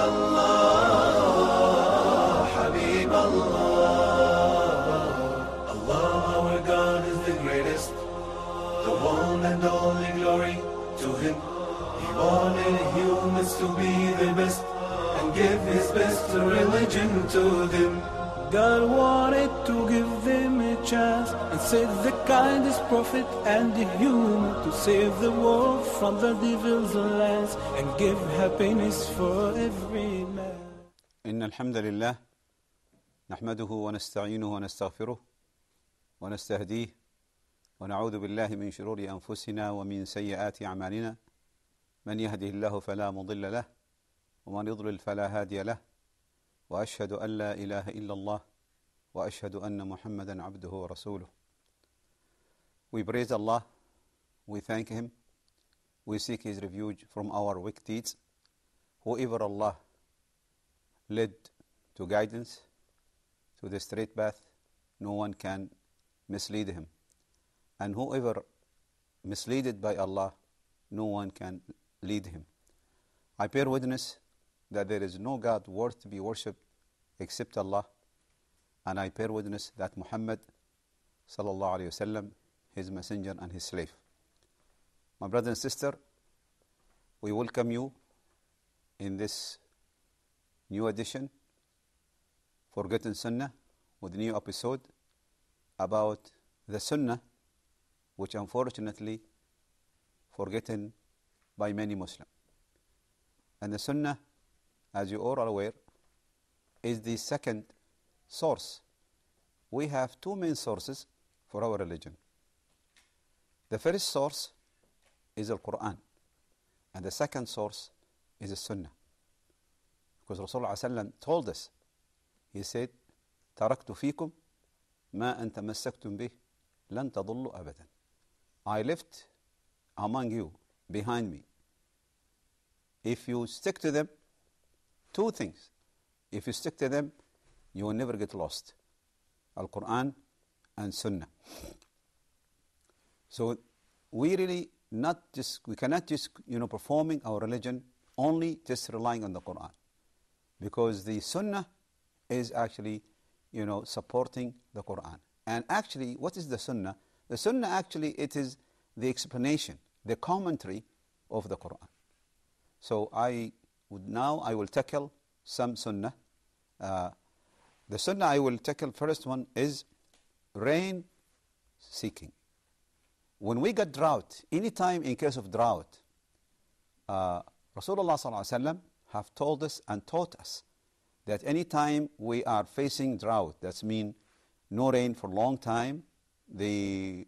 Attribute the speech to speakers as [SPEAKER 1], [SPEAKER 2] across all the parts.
[SPEAKER 1] Allah, Habib Allah. Allah, our God is the greatest, the one and only glory to Him. He wanted humans to be the best and give His best religion to them. Kindest prophet and the human to save the world from the devil's lands and give happiness for every man.
[SPEAKER 2] إن الحمد لله نحمده ونستعينه ونستغفره ونستهديه ونعوذ بالله من شرور أنفسنا ومن سيئات أعمالنا. من يهده الله فلا مضل له ومن يضلل فلا هادي له. وأشهد أن لا إله إلا الله وأشهد أن محمدا عبده ورسوله. We praise Allah, we thank Him, we seek His refuge from our wicked deeds. Whoever Allah led to guidance, to the straight path, no one can mislead him. And whoever misleaded by Allah, no one can lead him. I bear witness that there is no God worth to be worshipped except Allah, and I bear witness that Muhammad sallallahu alayhi wasallam, his messenger and his slave. My brother and sister, we welcome you in this new edition, Forgotten Sunnah, with new episode about the Sunnah, which unfortunately forgotten by many Muslims. And the Sunnah, as you all are aware, is the second source. We have two main sources for our religion. The first source is the Quran, and the second source is the Sunnah. Because Rasulullah ﷺ told us, he said, تركت فيكم ما أن تمسكتم به لن تضلوا أبدا. I left among you, behind me. If you stick to them, two things. If you stick to them, you will never get lost. Al-Quran and Sunnah. So we really not just, we cannot just, you know, performing our religion only just relying on the Quran. Because the Sunnah is actually, you know, supporting the Quran. And actually, what is the Sunnah? The Sunnah actually, it is the explanation, the commentary of the Quran. So I would now, I will tackle some Sunnah. Uh, the Sunnah I will tackle first one is rain seeking. When we get drought, anytime in case of drought, uh, Rasulullah sallallahu have told us and taught us that anytime we are facing drought, that's mean no rain for a long time, the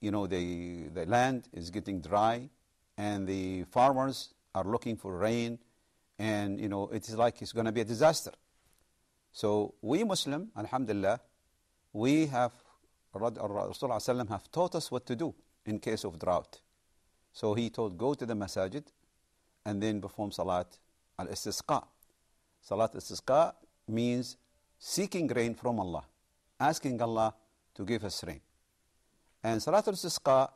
[SPEAKER 2] you know the the land is getting dry, and the farmers are looking for rain, and you know it is like it's going to be a disaster. So we Muslim, Alhamdulillah, we have Rasulullah have taught us what to do in case of drought. So he told, go to the masajid and then perform salat al-istisqa. Salat al-istisqa means seeking rain from Allah, asking Allah to give us rain. And salat al-istisqa,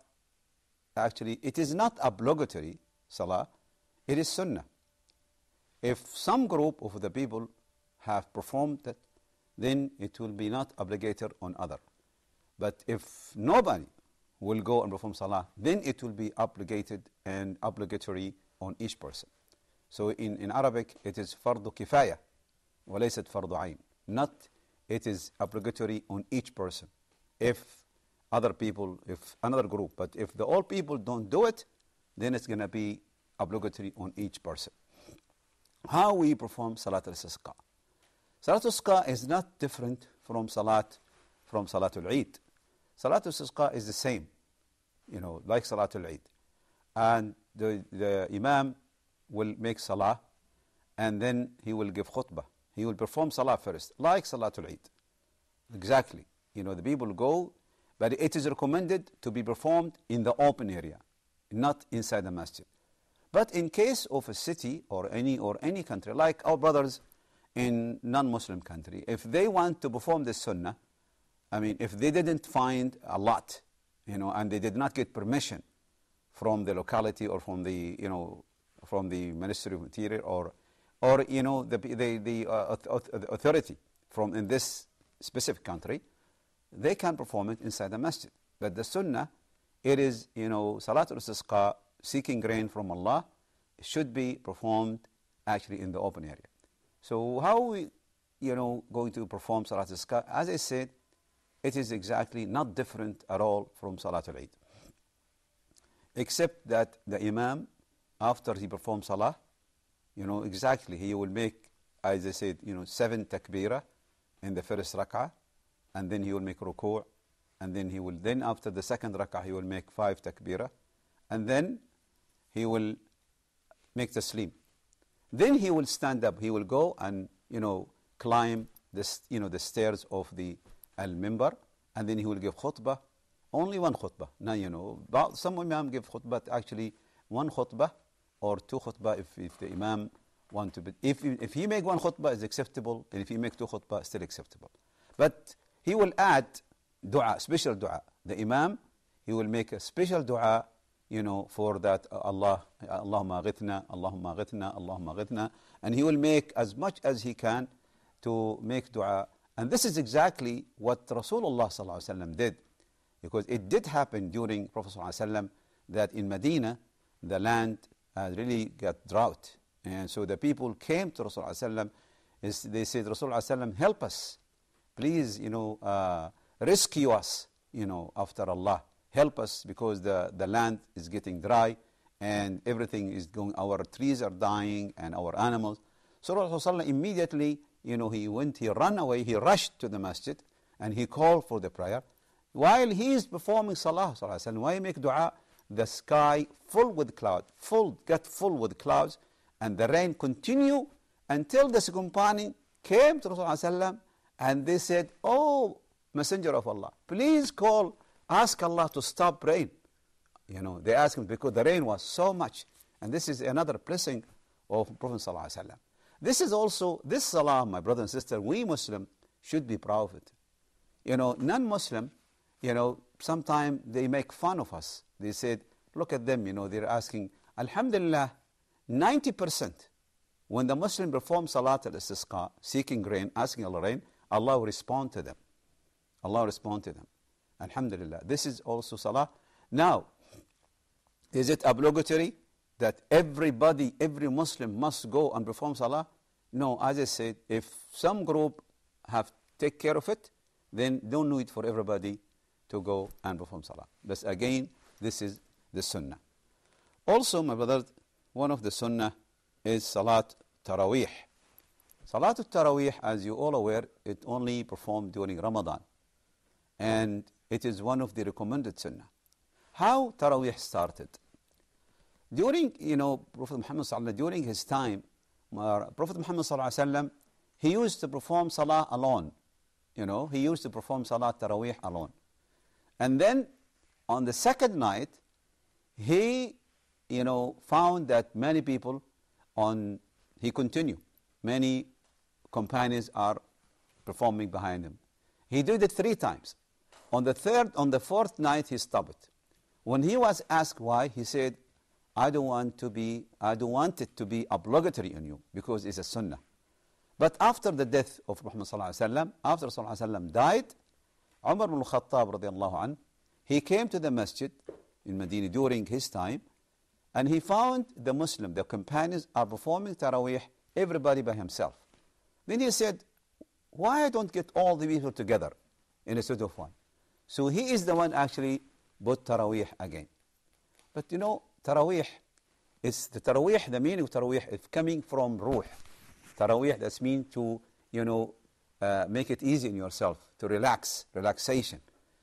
[SPEAKER 2] actually, it is not obligatory salah, it is sunnah. If some group of the people have performed that, then it will be not obligated on other. But if nobody will go and perform salah, then it will be obligated and obligatory on each person. So in, in Arabic, it is fardu kifaya, وليست fardu ayn. Not it is obligatory on each person. If other people, if another group, but if the all people don't do it, then it's going to be obligatory on each person. How we perform Salat al-Istisqa? Salat al-Istisqa is not different from Salat from Salatul Eid. Salatul Istisqa is the same, you know, like Salatul Eid. And the, the Imam will make Salah and then he will give khutbah. He will perform Salah first, like Salatul Eid. Exactly. You know, the people go, but it is recommended to be performed in the open area, not inside the masjid. But in case of a city or any or any country, like our brothers in non-Muslim country, if they want to perform the sunnah, I mean, if they didn't find a lot, you know, and they did not get permission from the locality or from the, you know, from the Ministry of Interior or or you know the the, the uh, authority from in this specific country, they can perform it inside the masjid. But the sunnah, it is you know salatul istisqa, seeking rain from Allah, should be performed actually in the open area. So how we you know going to perform salatul istisqa? As I said, it is exactly not different at all from salatul Eid, except that the imam after he performs salah you know, exactly. He will make, as I said, you know, seven takbirah in the first rak'ah, and then he will make ruku', and then he will, then after the second rak'ah, he will make five takbirah, and then he will make taslim. Then he will stand up. He will go and, you know, climb the, you know, the stairs of the al-mimbar, and then he will give khutbah. Only one khutbah. Now, you know, some imam give khutbah, actually one khutbah, or two khutbah if, if the imam want to be. If, if he make one khutbah, is acceptable, and if he make two khutbah, still acceptable. But he will add dua, special dua. The imam, he will make a special dua, you know, for that uh, Allah, Allahumma ghithna, Allahumma ghithna, Allahumma ghithna. And he will make as much as he can to make dua. And this is exactly what Rasulullah did. Because it did happen during Prophet that in Medina, the land uh, really got drought. And so the people came to Rasulullah they said, Rasulullah help us. Please, you know, uh, rescue us, you know, after Allah. Help us because the, the land is getting dry and everything is going, our trees are dying and our animals. So Rasulullah immediately, you know, he went, he ran away, he rushed to the masjid and he called for the prayer. While he is performing salah, why make dua? the sky full with clouds, full, get full with clouds, and the rain continue until the companion came to Rasulullah and they said, Oh, Messenger of Allah, please call, ask Allah to stop rain. You know, they asked him because the rain was so much. And this is another blessing of Prophet Sallallahu This is also, this salah, my brother and sister, we Muslim should be proud of it. You know, non-Muslim, you know, sometimes they make fun of us. They said, look at them, you know, they're asking, Alhamdulillah, 90% when the Muslim performs Salat al-Istisqa, seeking rain, asking Allah rain, Allah will respond to them. Allah will respond to them. Alhamdulillah. This is also Salah. Now, is it obligatory that everybody, every Muslim must go and perform Salah? No, as I said, if some group have take care of it, then don't need for everybody to go and perform Salah. But again, this is the Sunnah. Also, my brother, one of the Sunnah is Salat Taraweeh. Salat Taraweeh, as you all aware, it only performed during Ramadan. And it is one of the recommended Sunnah. How Taraweeh started? During, you know, Prophet Muhammad during his time, Prophet Muhammad he used to perform Salah alone. You know, he used to perform Salat Taraweeh alone. And then on the second night, he, you know, found that many people on, he continued. Many companions are performing behind him. He did it three times. On the third, on the fourth night, he stopped. When he was asked why, he said, I don't want to be, I don't want it to be obligatory on you because it's a sunnah. But after the death of Muhammad sallallahu after sallallahu died, Umar ibn al-Khattab radiallahu anh, he came to the masjid in Medina during his time, and he found the Muslim, the companions are performing Taraweeh, everybody by himself. Then he said, why I don't get all the people together in a sort of one? So he is the one actually put Taraweeh again. But you know, Taraweeh, is the Taraweeh, the meaning of Taraweeh is coming from Ruh. Taraweeh, that's mean to, you know, uh, make it easy in yourself, to relax, relaxation.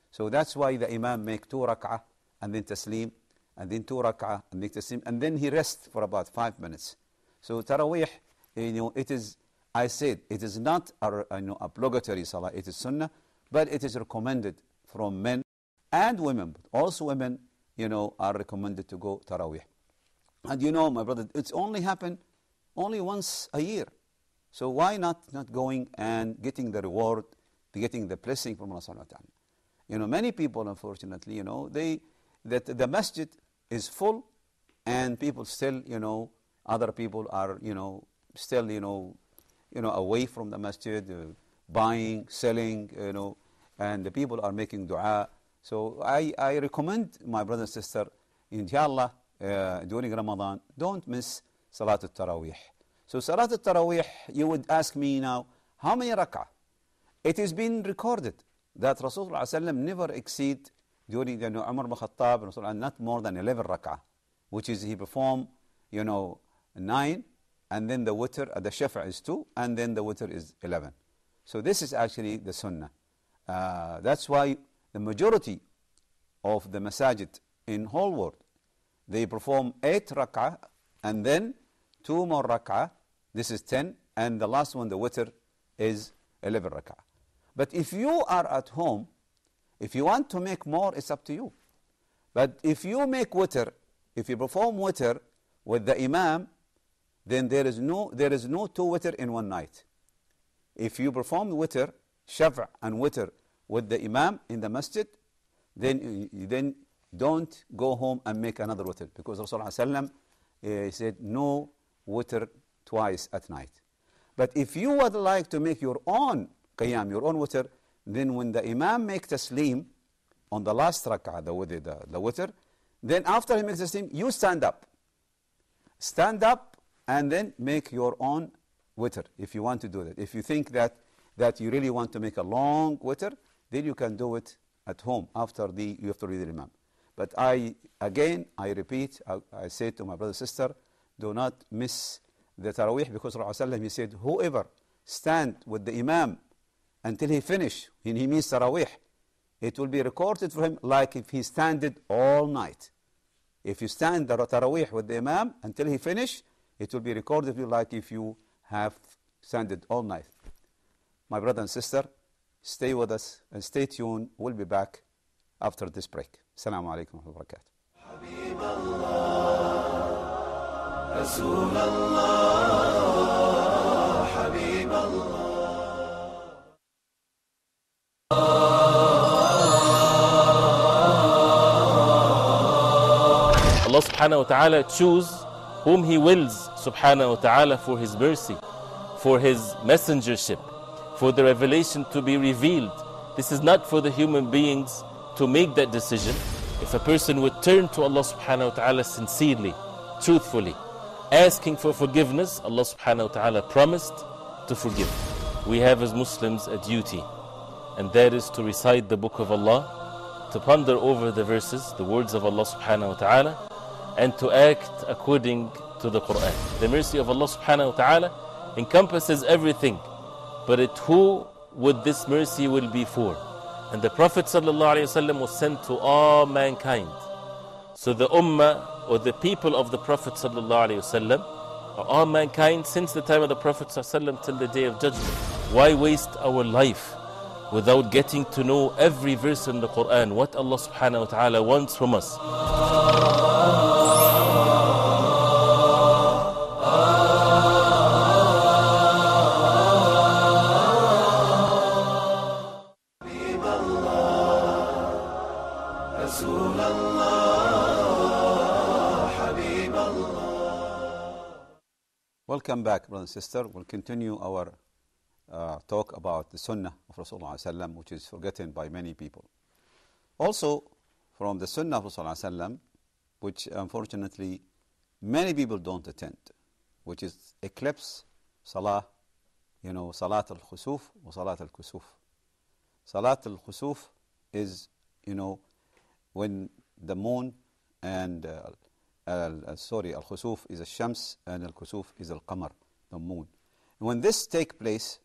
[SPEAKER 2] So that's why the Imam make two rak'ah and then taslim, and then two rak'ah, and then taslim, and then he rests for about five minutes. So Taraweeh, you know, it is, I said, it is not a, you know, obligatory salah, it is sunnah, but it is recommended from men and women. But also women, you know, are recommended to go Taraweeh. And you know, my brother, it's only happen only once a year. So why not not going and getting the reward, getting the blessing from Allah subhanahu wa ta'ala? You know, many people, unfortunately, you know, they that the masjid is full and people still, you know, other people are, you know, still, you know, you know, away from the masjid, uh, buying, selling, you know, and the people are making dua. So I, I recommend my brother and sister, inshallah, uh, during Ramadan, don't miss Salat al-Taraweeh. So Salat al-Taraweeh, you would ask me now, how many rak'ah? It has been recorded that Rasulullah never exceed during you know, Umar ibn Khattab, not more than 11 rak'ah, which is he performed, you know, 9, and then the witr, uh, the shafa is 2, and then the witr is 11. So this is actually the sunnah. Uh, that's why the majority of the masajid in whole world, they perform 8 rak'ah, and then 2 more rak'ah, this is 10, and the last one, the witr, is 11 rak'ah. But if you are at home, if you want to make more, it's up to you. But if you make witr, if you perform witr with the imam, then there is no, there is no two witr in one night. If you perform witr, shaf' and witr with the imam in the masjid, then, then don't go home and make another witr. Because Rasulullah uh, said, no witr twice at night. But if you would like to make your own qiyam, your own witr, then when the imam makes taslim on the last rak'ah, the, the, the, the witr, then after he makes taslim, you stand up. Stand up and then make your own witr if you want to do that. If you think that, that you really want to make a long witr, then you can do it at home after the, you have to read the imam. But I, again, I repeat, I, I say to my brother sister, do not miss the Taraweeh because Rasulullah he said, whoever stand with the imam until he finish, and he means Taraweeh, it will be recorded for him like if he standed all night. If you stand the Taraweeh with the imam until he finish, it will be recorded like if you have standed all night. My brother and sister, Stay with us and stay tuned. We'll be back after this break. Assalamu alaikum wa
[SPEAKER 1] barakatuh.
[SPEAKER 3] Allah subhanahu wa ta'ala choose whom He wills subhanahu wa ta'ala for His mercy, for His messengership for the revelation to be revealed. This is not for the human beings to make that decision. If a person would turn to Allah subhanahu wa ta'ala sincerely, truthfully, asking for forgiveness, Allah subhanahu wa ta'ala promised to forgive. We have as Muslims a duty, and that is to recite the book of Allah, to ponder over the verses, the words of Allah subhanahu wa ta'ala, and to act according to the Quran. The mercy of Allah subhanahu wa ta'ala encompasses everything, but it who would this mercy will be for? And the Prophet wasallam was sent to all mankind. So the ummah or the people of the Prophet wasallam are all mankind since the time of the Prophet wasallam till the day of judgment. Why waste our life without getting to know every verse in the Quran, what Allah wa wants from us?
[SPEAKER 2] Welcome back, brother and sister. We'll continue our uh, talk about the Sunnah of Rasulullah ﷺ, which is forgotten by many people. Also, from the Sunnah of Rasulullah ﷺ, which unfortunately many people don't attend, which is eclipse Salah, you know, Salat al Khusuf or Salat al Kusuf. Salat al Khusuf is, you know, when the moon and uh, uh, sorry, al khusuf is al shams and al kusuf is al qamar, the moon. When this take place,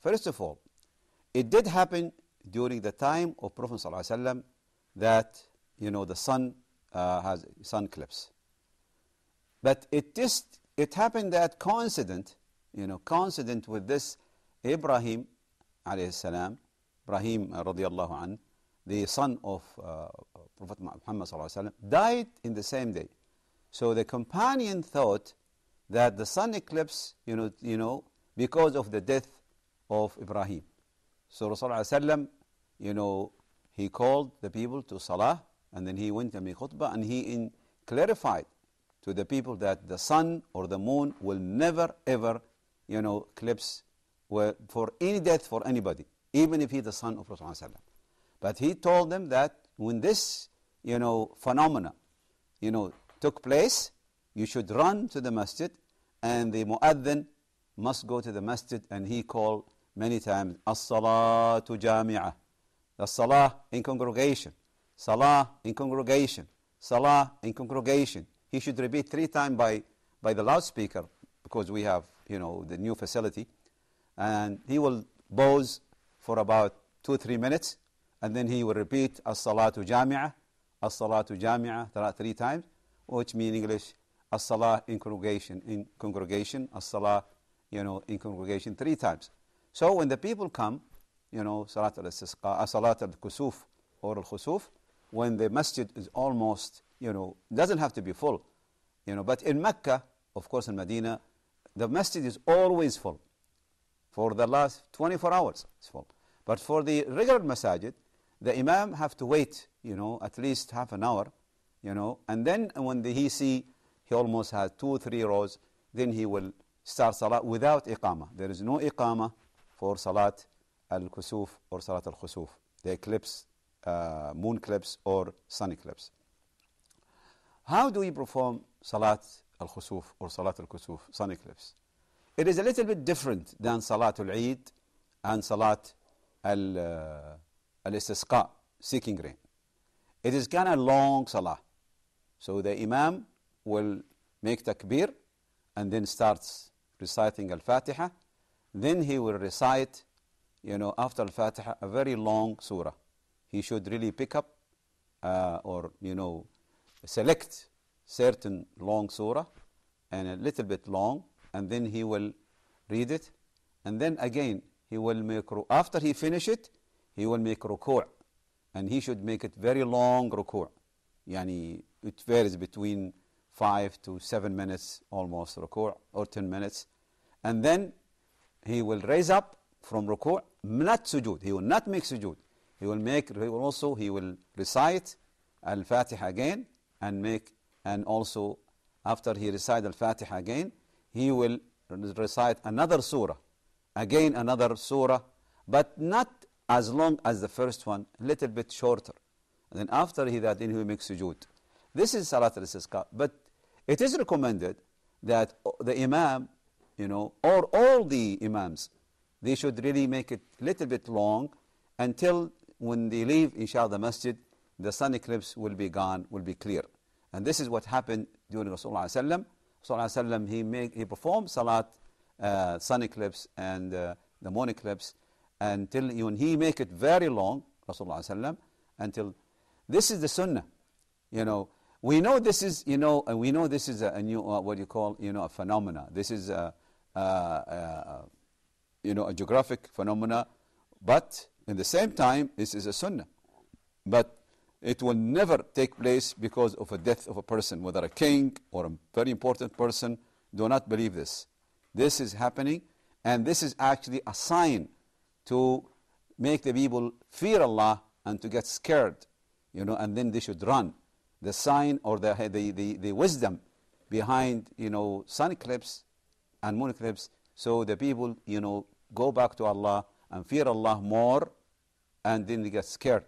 [SPEAKER 2] first of all, it did happen during the time of Prophet ﷺ that you know the sun uh, has sun eclipse. But it just it happened that coincident, you know, coincident with this Ibrahim alayhi salam, Ibrahim uh, radiallahu an, the son of uh, Prophet Muhammad died in the same day. So the companion thought that the sun eclipse, you know, you know, because of the death of Ibrahim. So Rasulullah sallam, you know, he called the people to salah, and then he went to khutbah, and he in clarified to the people that the sun or the moon will never ever, you know, eclipse for any death for anybody, even if he's the son of Rasulullah. But he told them that when this, you know, phenomena, you know, took place, you should run to the masjid, and the muaddin must go to the masjid, and he called many times, as-salatu jami'ah, the salah in congregation, salah in congregation, salah in congregation. He should repeat three times by, by the loudspeaker, because we have, you know, the new facility, and he will pause for about two, three minutes, and then he will repeat as-salatu jami'ah, as-salatu jami'ah three times, which mean in English, as-salah in congregation, in congregation, as-salah, you know, in congregation three times. So when the people come, you know, salat al-istisqa, uh, salat al-kusuf or al-khusuf, when the masjid is almost, you know, doesn't have to be full, you know, but in Mecca, of course in Medina, the masjid is always full for the last 24 hours it's full. But for the regular masajid, the imam have to wait, you know, at least half an hour, you know, and then when the, he see he almost has two or three rows, then he will start salat without iqama. There is no iqama for salat al-kusuf or salat al-khusuf, the eclipse, uh, moon eclipse or sun eclipse. How do we perform salat al-khusuf or salat al-kusuf, sun eclipse? It is a little bit different than Salatul Eid and Salat al, uh, al-Istisqa, seeking rain. It is kind of long Salah. So the Imam will make takbir and then starts reciting Al-Fatiha. Then he will recite, you know, after Al-Fatiha, a very long surah. He should really pick up uh, or, you know, select certain long surah and a little bit long and then he will read it and then again he will make after he finish it he will make ruku' and he should make it very long ruku' yani it varies between 5 to 7 minutes almost ruku' or 10 minutes. And then he will raise up from ruku' not sujood he will not make sujood he will make he will also he will recite al-fatiha again and make and also after he recite al-fatiha again he will recite another surah, again another surah, but not as long as the first one, a little bit shorter. And then after he that, then he will make sujood. This is Salat al-Istisqa. But it is recommended that the Imam, you know, or all the Imams, they should really make it a little bit long until when they leave, inshallah, the masjid, the sun eclipse will be gone, will be clear. And this is what happened during Rasulullah sallallahu Sallallahu he, make, he performed Salat, uh, sun eclipse and uh, the moon eclipse until when he make it very long, Rasulullah until this is the Sunnah. You know, we know this is, you know, and we know this is a, a new, uh, what you call, you know, a phenomena. This is a, a, you know, a geographic phenomena, but in the same time, this is a Sunnah. But it will never take place because of a death of a person, whether a king or a very important person. Do not believe this. This is happening, and this is actually a sign to make the people fear Allah and to get scared, you know, and then they should run. The sign or the, the, the, the wisdom behind, you know, sun eclipse and moon eclipse, so the people, you know, go back to Allah and fear Allah more, and then they get scared.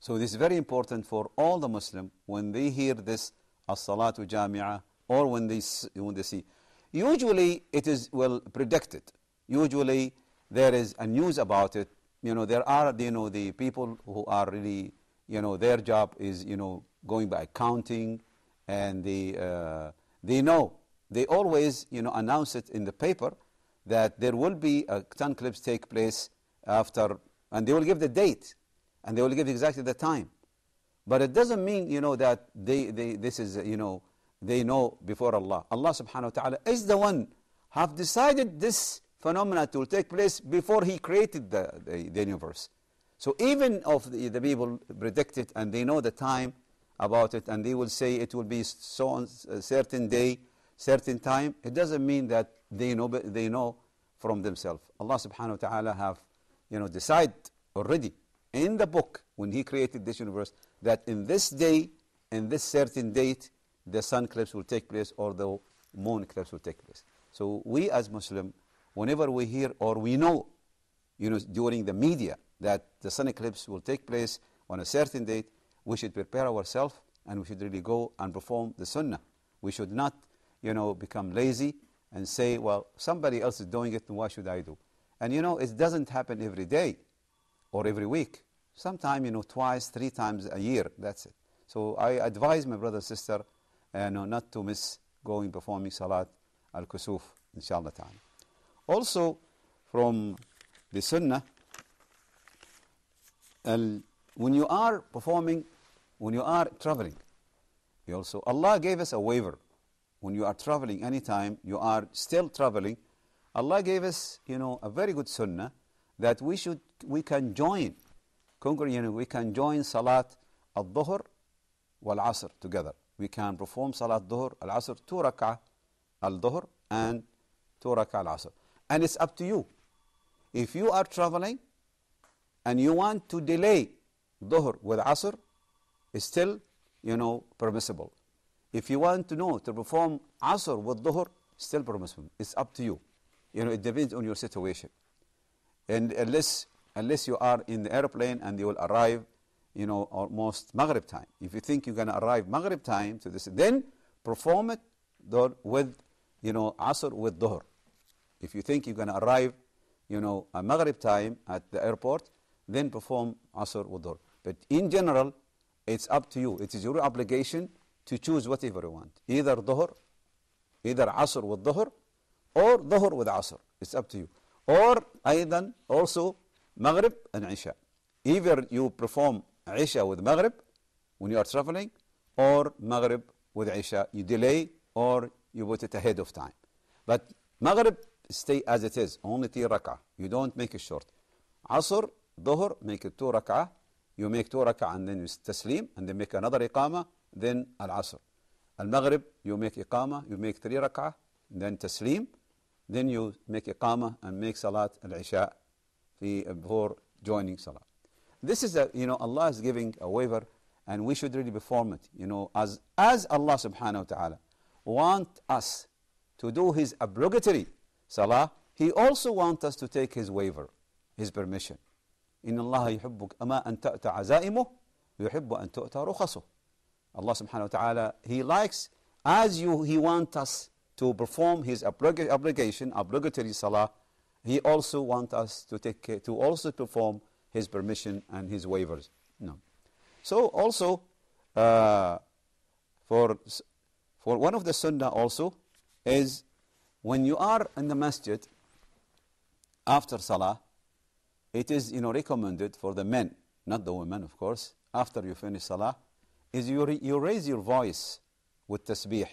[SPEAKER 2] So this is very important for all the Muslim when they hear this as-salatu jami'ah or when they, when they see. Usually it is well predicted. Usually there is a news about it. You know, there are, you know, the people who are really, you know, their job is, you know, going by counting and they, uh, they know. They always, you know, announce it in the paper that there will be a sun eclipse take place after, and they will give the date and they will give exactly the time. But it doesn't mean, you know, that they, they, this is, you know, they know before Allah. Allah subhanahu wa ta'ala is the one have decided this phenomena to take place before He created the, the, the universe. So even of the, the people predict it and they know the time about it and they will say it will be so on a certain day, certain time, it doesn't mean that they know, they know from themselves. Allah subhanahu wa ta'ala have, you know, decided already in the book when he created this universe that in this day, in this certain date, the sun eclipse will take place or the moon eclipse will take place. So we as Muslim, whenever we hear or we know, you know, during the media that the sun eclipse will take place on a certain date, we should prepare ourselves and we should really go and perform the sunnah. We should not, you know, become lazy and say, well, somebody else is doing it, and why should I do? And you know, it doesn't happen every day or every week. Sometime, you know, twice, three times a year, that's it. So I advise my brother, and sister, uh, no, not to miss going performing Salat al-Kusuf, inshallah ta'ala. Also, from the Sunnah, when you are performing, when you are traveling, you also, Allah gave us a waiver. When you are traveling anytime, you are still traveling, Allah gave us, you know, a very good sunnah that we should, we can join, know, we can join Salat al-Dhuhr wal-Asr together. We can perform Salat al-Dhuhr, al-Asr, two rak'ah al-Dhuhr and two rak'ah al-Asr. And it's up to you. If you are traveling and you want to delay Dhuhr with Asr, it's still, you know, permissible. If you want to know to perform Asr with Dhuhr, still permissible. It's up to you. You know, it depends on your situation. And unless, unless you are in the airplane and you will arrive, you know, almost Maghrib time. If you think you're going to arrive Maghrib time to this, then perform it with, you know, Asr with Dhuhr. If you think you're going to arrive, you know, at Maghrib time at the airport, then perform Asr with Dhuhr. But in general, it's up to you. It is your obligation to choose whatever you want. Either Dhuhr, either Asr with Dhuhr, or Dhuhr with Asr. It's up to you. Or أيضا also Maghrib and Isha. Either you perform Isha with Maghrib when you are traveling, or Maghrib with Isha. You delay or you put it ahead of time. But Maghrib stay as it is, only three rak'ah. You don't make it short. Asr, Dhuhr, make it two rak'ah. You make two rak'ah and then you taslim, and then make another iqamah, then al-Asr. Al-Maghrib, you make iqamah, you make three rak'ah, then taslim, then you make iqamah and make salat al-Isha before joining salah. This is a, you know, Allah is giving a waiver and we should really perform it. You know, as, as Allah subhanahu wa ta'ala want us to do His obligatory salah, He also wants us to take His waiver, His permission. إن الله يحب أما أن تأتى عزائمه يحب أن تؤتى رخصه. Allah subhanahu wa ta'ala, He likes, as you, He wants us to perform His oblig- obligation, obligatory salah, He also wants us to take care, to also perform His permission and His waivers. No. So also, uh, for, for one of the sunnah also is when you are in the masjid after salah, it is you know recommended for the men, not the women of course, after you finish salah, is you, you raise your voice with tasbih.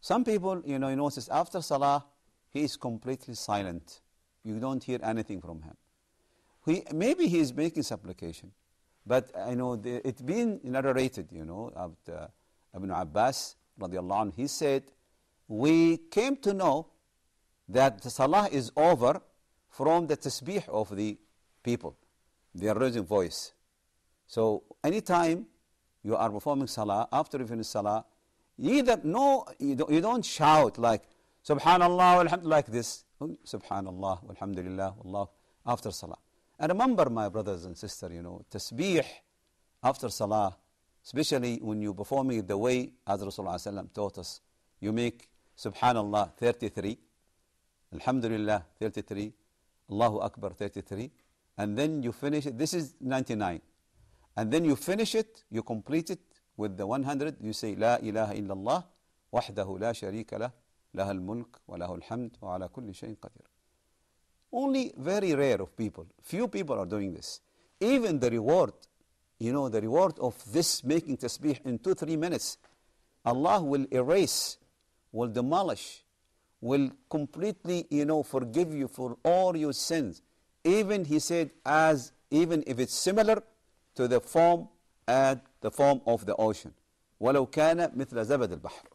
[SPEAKER 2] Some people, you know, you notice after salah, he is completely silent. You don't hear anything from him. He, maybe he is making supplication, but I know the, it's been narrated, you know, of the, Ibn Abbas, radiallahu he said, we came to know that the salah is over from the tasbih of the people, their raising voice. So anytime you are performing salah, after you finish salah, either no, you don't, shout like Subhanallah, alhamdulillah, like this. Subhanallah, alhamdulillah, Allah, after salah. And remember, my brothers and sisters, you know, tasbih after salah, especially when you're performing it the way as Rasulullah taught us, you make Subhanallah 33, Alhamdulillah 33, Allahu Akbar 33, and then you finish it. This is 99. And then you finish it, you complete it with the 100, you say, La ilaha illallah, wahdahu la sharika lah, lahu al-hamd wa ala kulli shayin qadir. Only very rare of people, few people are doing this. Even the reward, you know, the reward of this making tasbih in two, three minutes, Allah will erase, will demolish, will completely, you know, forgive you for all your sins. Even, he said, as even if it's similar to the form and the form of the ocean. ولو كان مثل زبد البحر.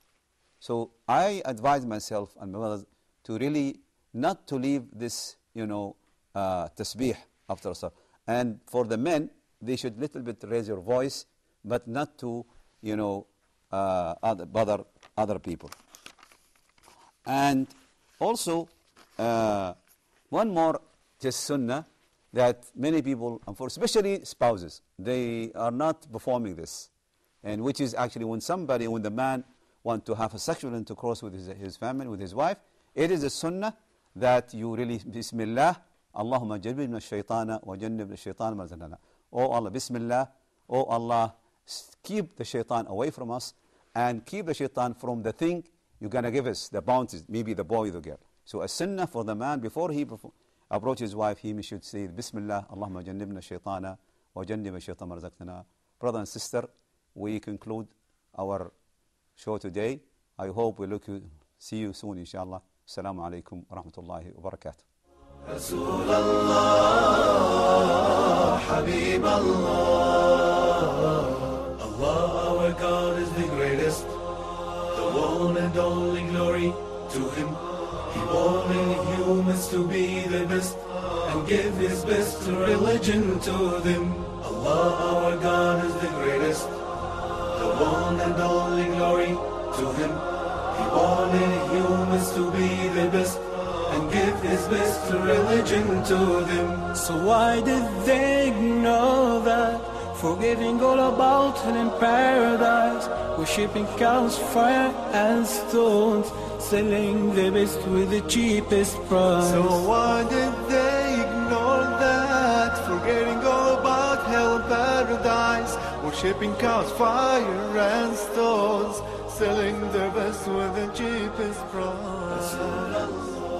[SPEAKER 2] So I advise myself and my brothers to really not to leave this, you know, uh, tasbih after salah. And for the men, they should little bit raise your voice, but not to, you know, uh, other, other, other people. And also, uh, one more just sunnah that many people, especially spouses, they are not performing this. And which is actually when somebody, when the man want to have a sexual intercourse with his, his family, with his wife, it is a sunnah that you really, Bismillah, Allahumma jannibna shaitana wa jannibna shaitan ma Oh Allah, Bismillah, oh Allah, keep the shaitan away from us and keep the shaitan from the thing you're going to give us, the bounties, maybe the boy or the girl. So a sunnah for the man, before he approaches his wife, he should say, Bismillah, Allahumma jannibna shaitana wa jannibna shaitan ma Brother and sister, we conclude our show today. I hope we look see you soon, inshallah. Assalamu alaikum wa rahmatullahi wa barakatuh.
[SPEAKER 4] رسول الله حبيب الله Allah our God is the greatest the one and only glory to him he wanted humans to be the best and give his best religion to them Allah our God is the greatest the one and only glory to him he wanted humans to be the best and give his best to religion to them.
[SPEAKER 1] So why did they ignore that? Forgetting all about hell in paradise, worshipping cows, fire and stones, selling the best with the cheapest price.
[SPEAKER 5] So why did they ignore that? Forgetting all about hell and paradise, worshipping cows, fire and stones, selling their best with the cheapest price.